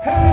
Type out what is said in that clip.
Hey!